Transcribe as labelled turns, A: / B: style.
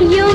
A: you.